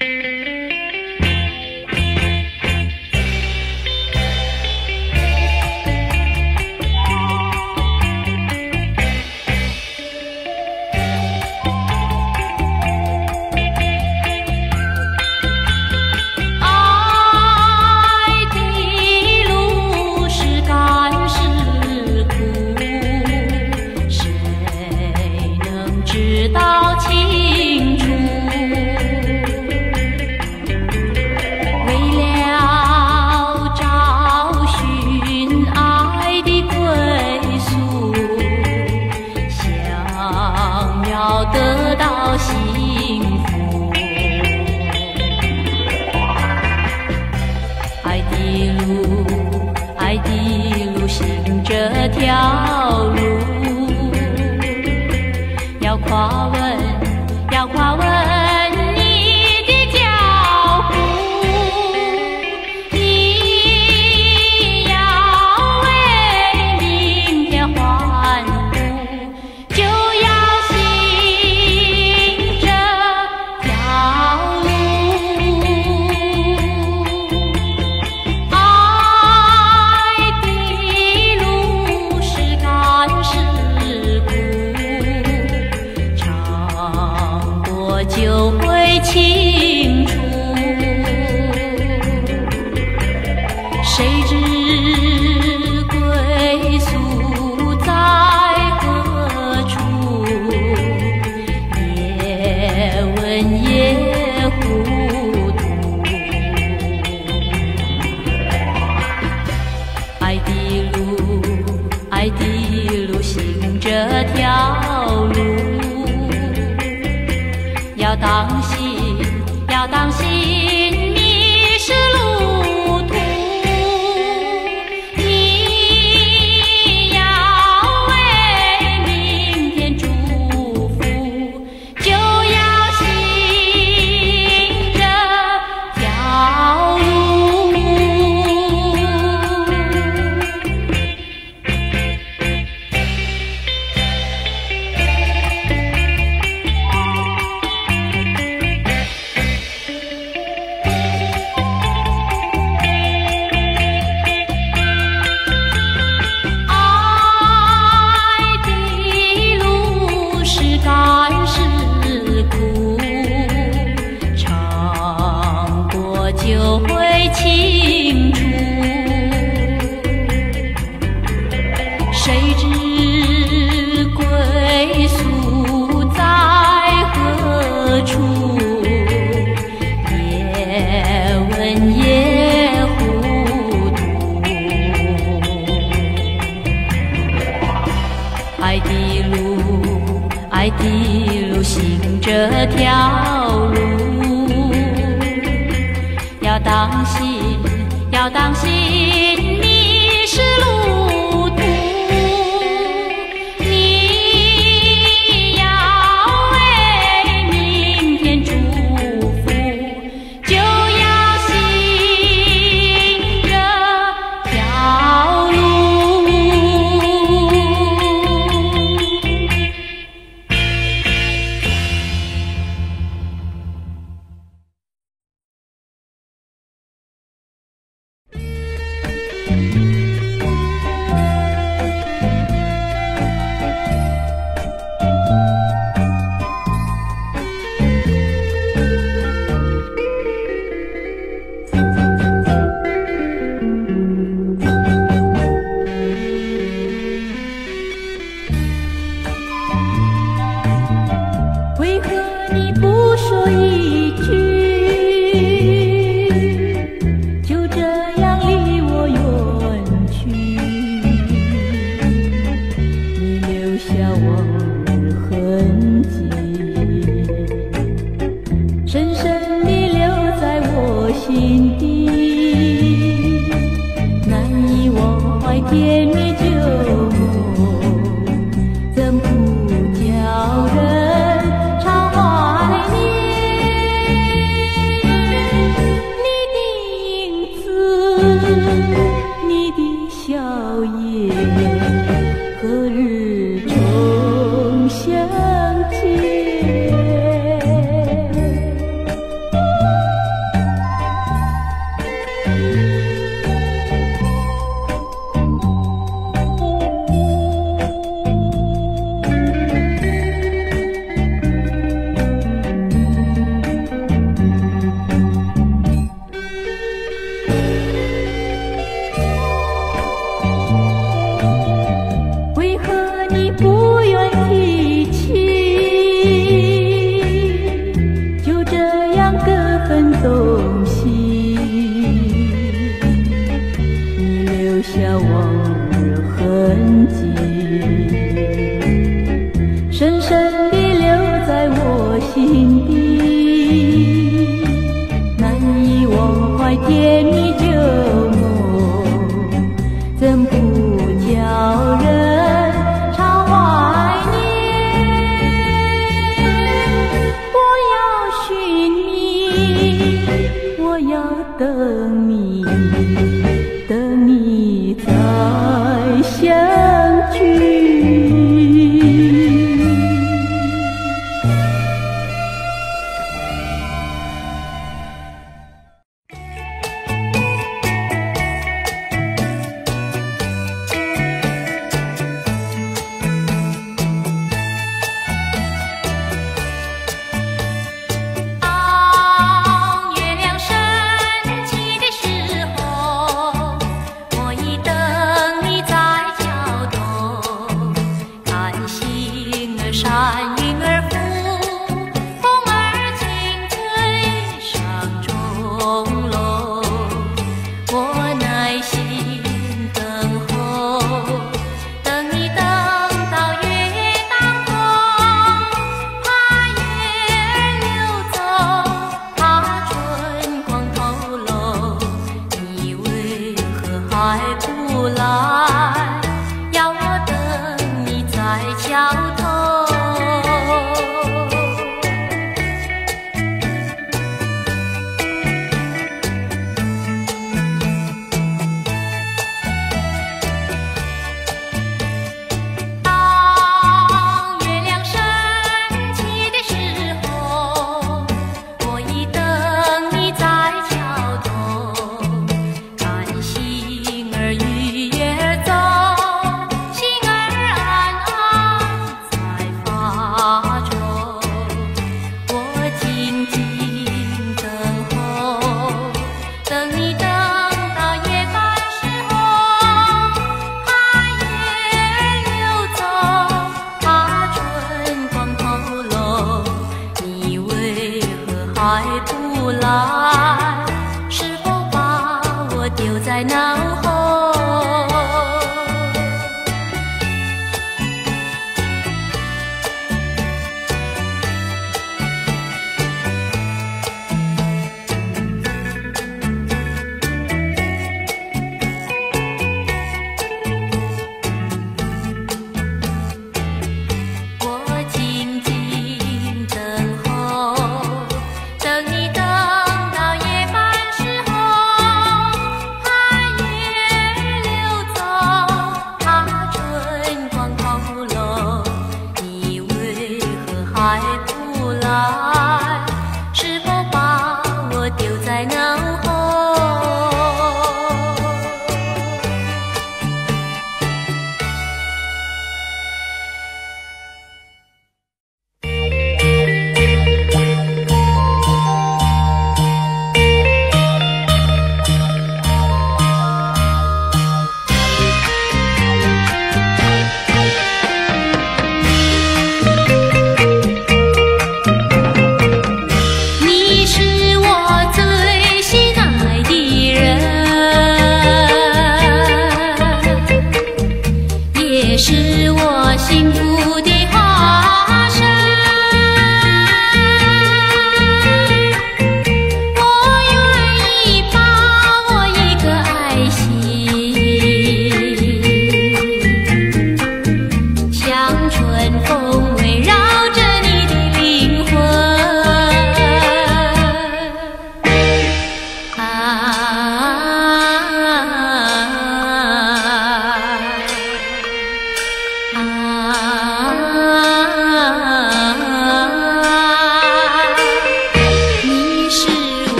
Thank you. 这条路要当心要当心。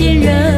Nhìn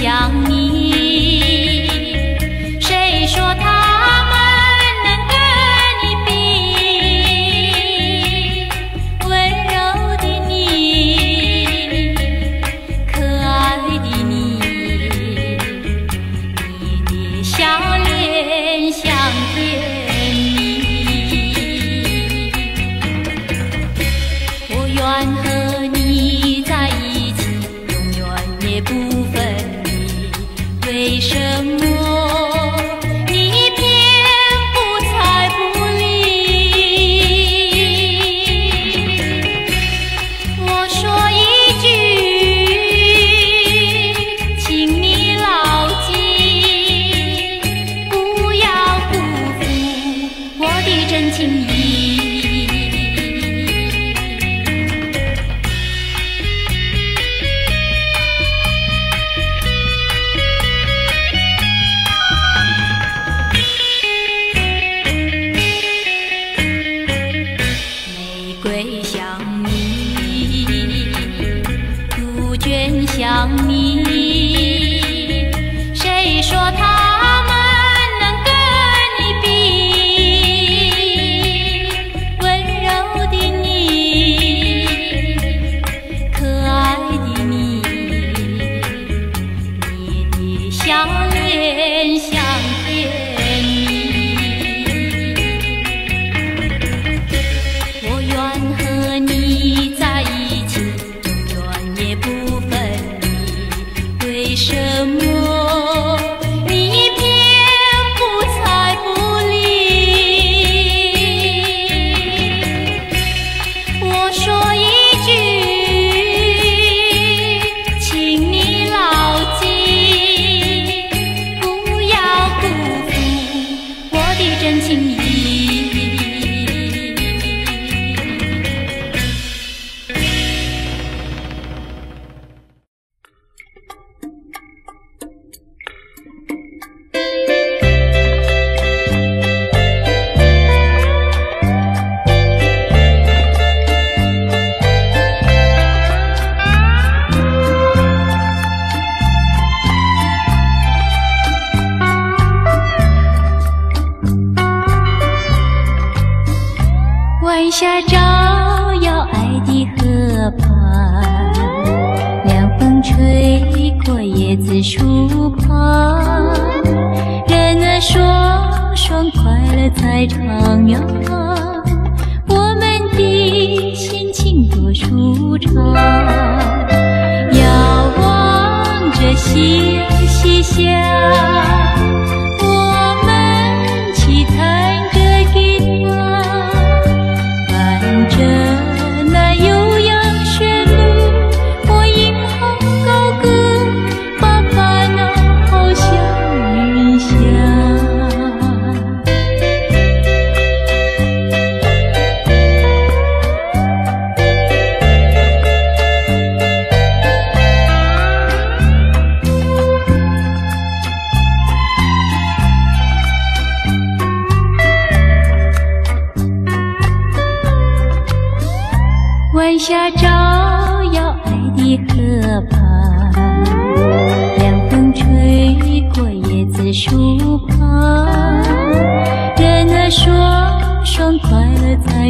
想你。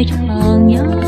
乐在徜徉，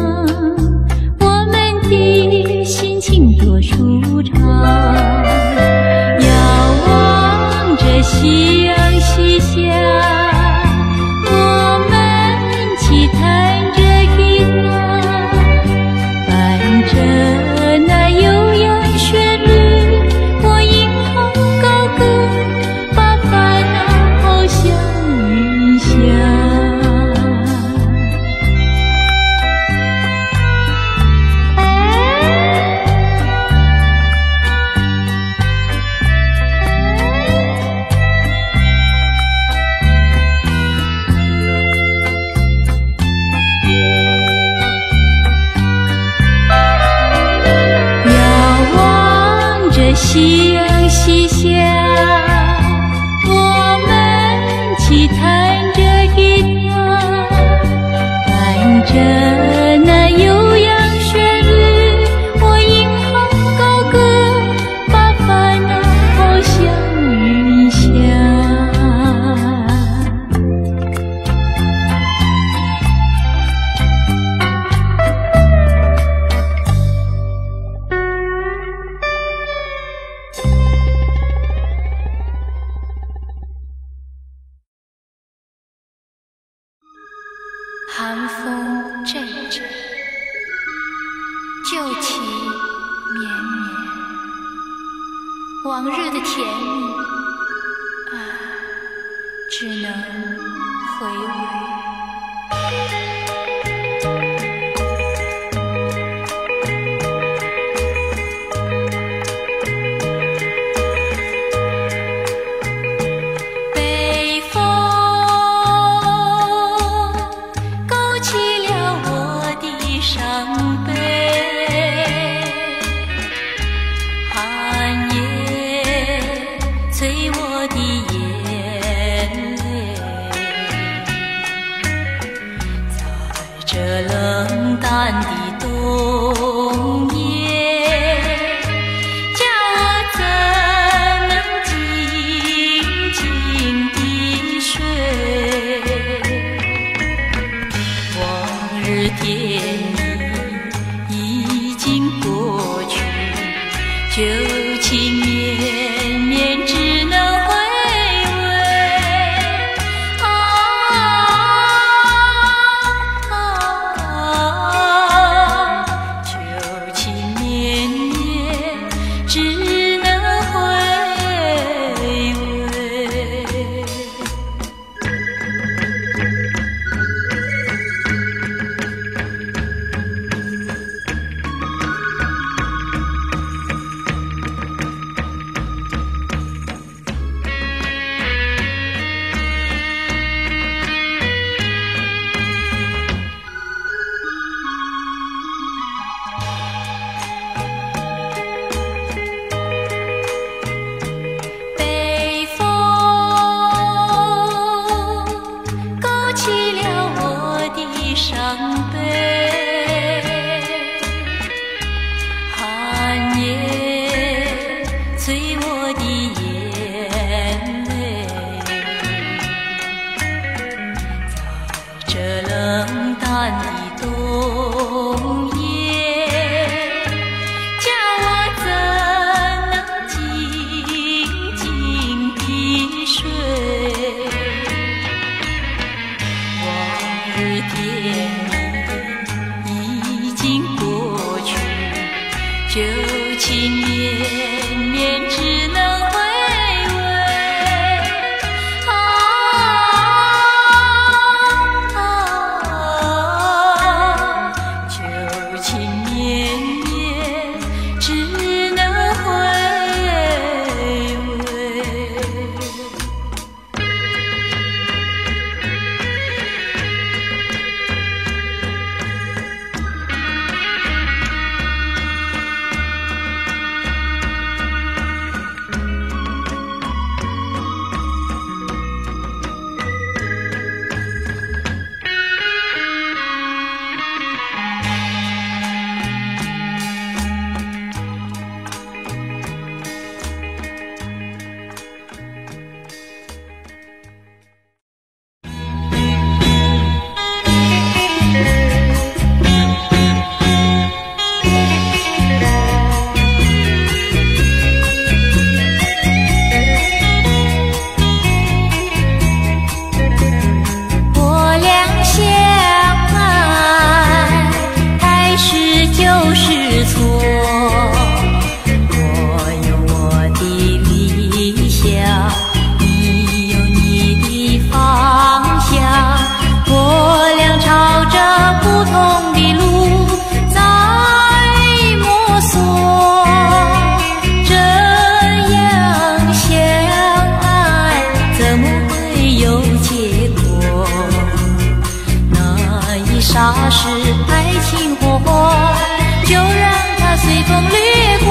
傻是爱情火花，就让它随风掠过，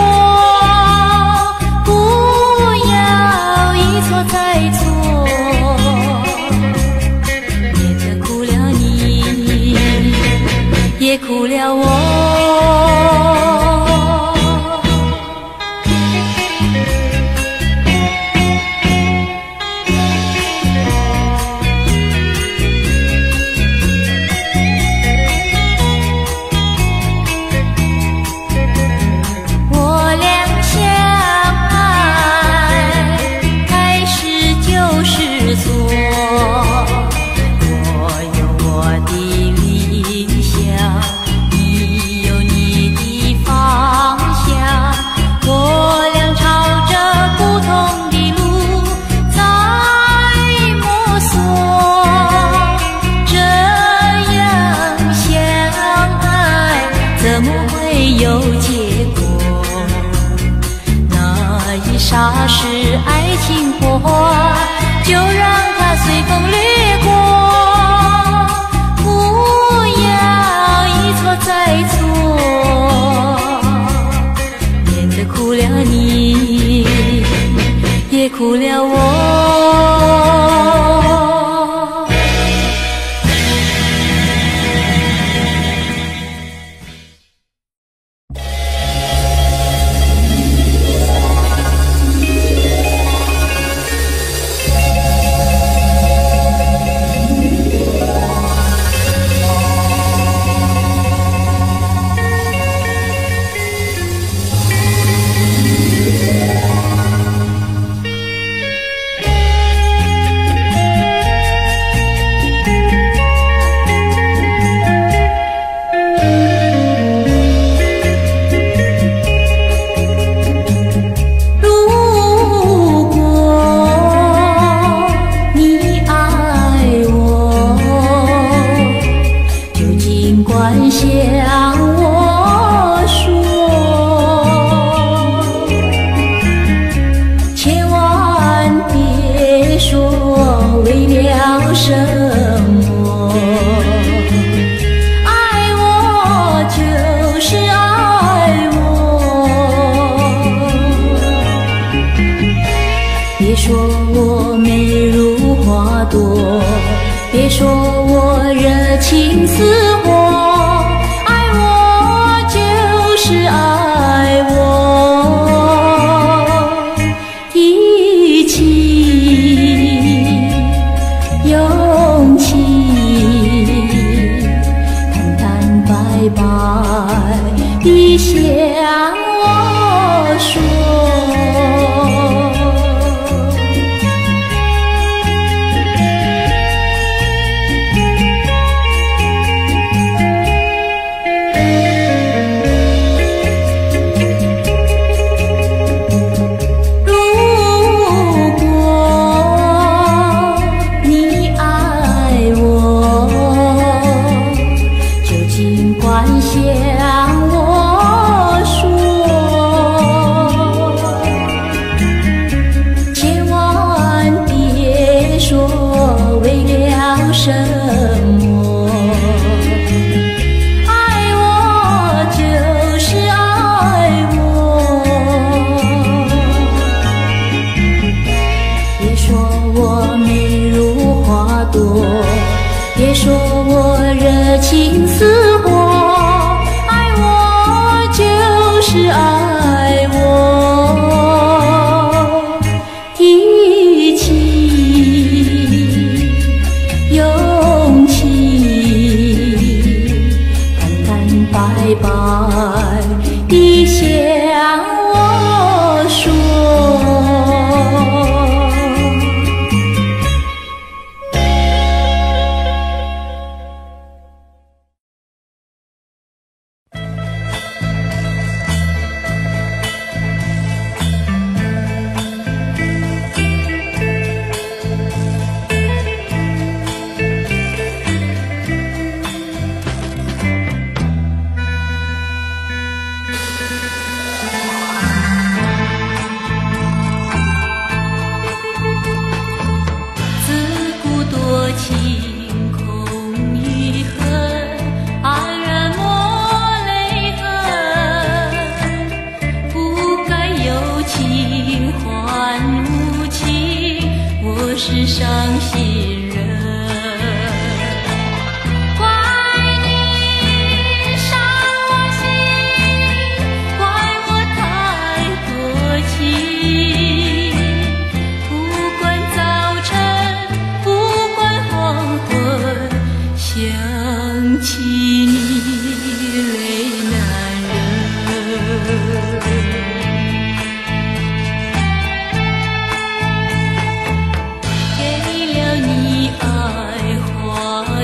不要一错再错，也曾苦了你，也苦了我。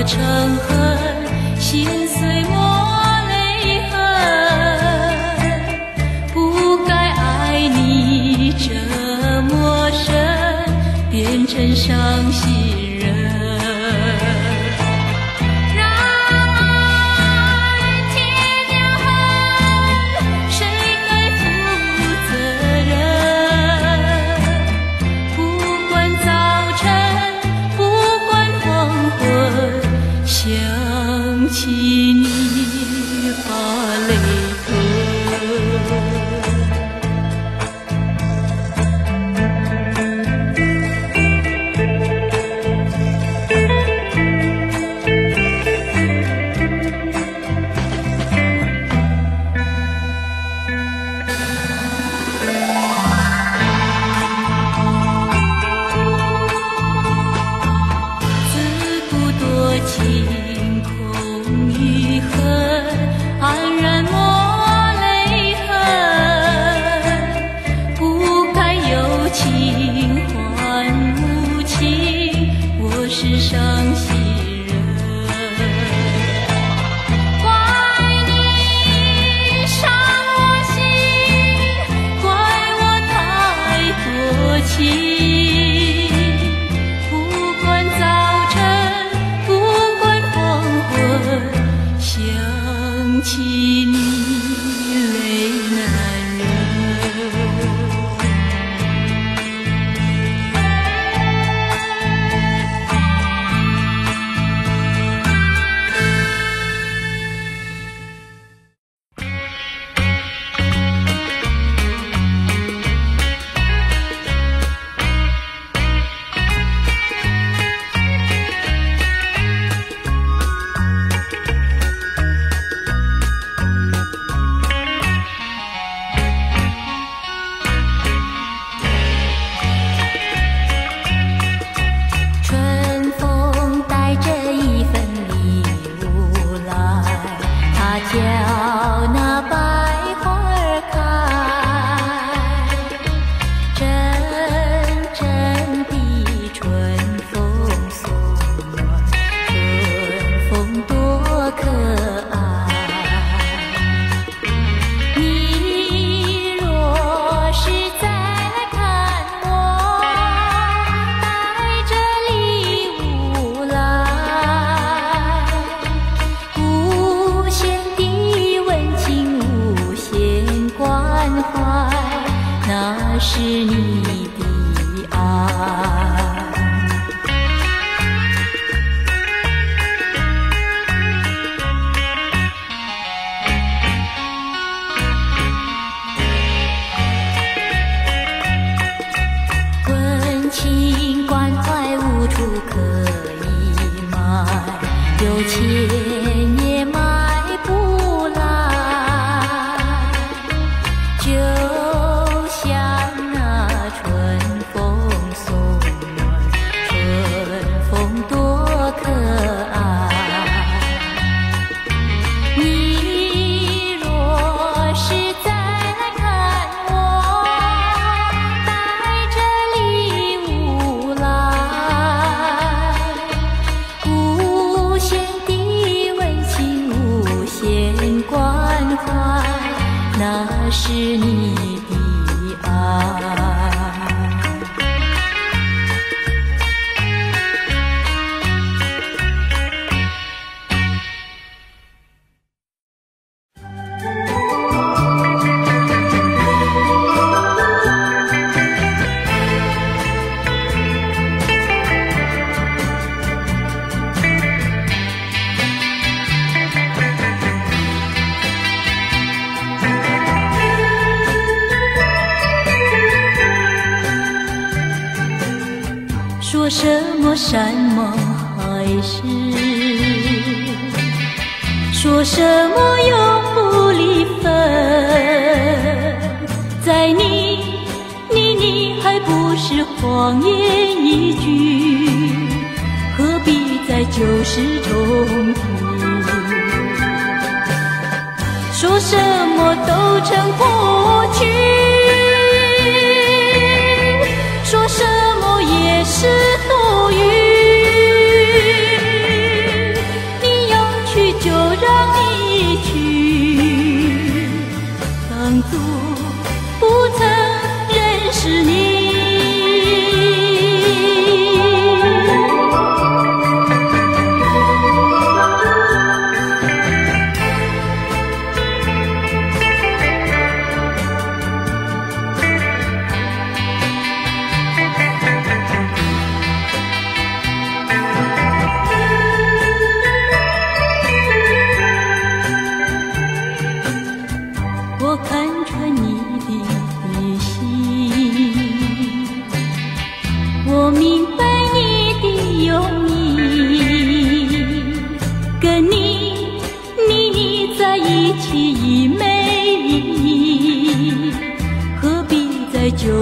成恨，心碎，抹泪痕，不该爱你这么深，变成伤心。那是你的。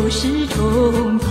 是重逢。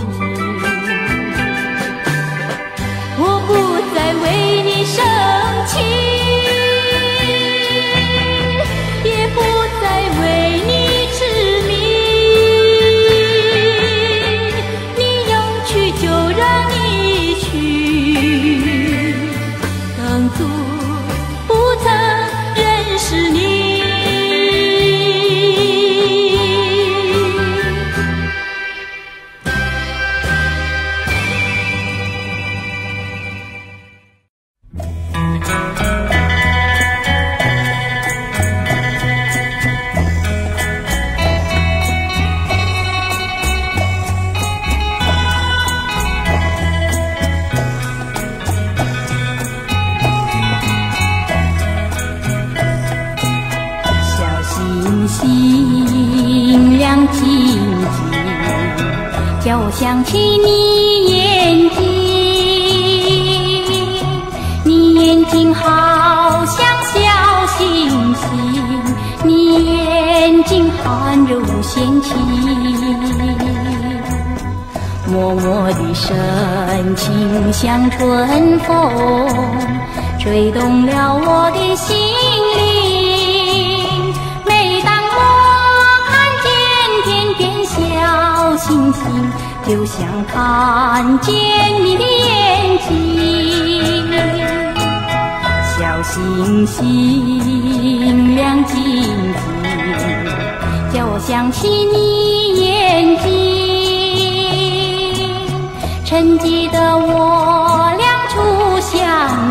沉寂的我俩初相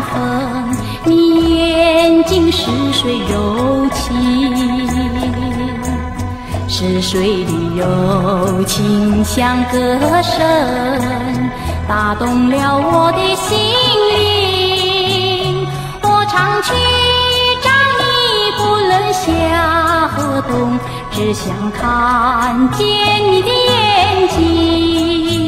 逢，你眼睛是水柔情，是水的柔情像歌声，打动了我的心灵。我常去找你，不论夏和冬，只想看见你的眼睛。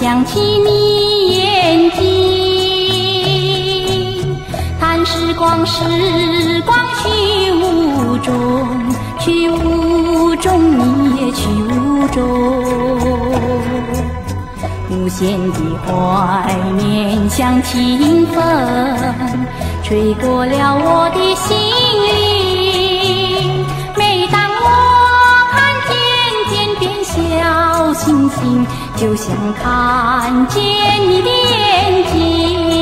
想起你眼睛。叹时光，时光去无踪，去无踪，你也去无踪。无限的怀念像清风，吹过了我的心灵。每当我看见天边小星星，就像看见你的眼睛。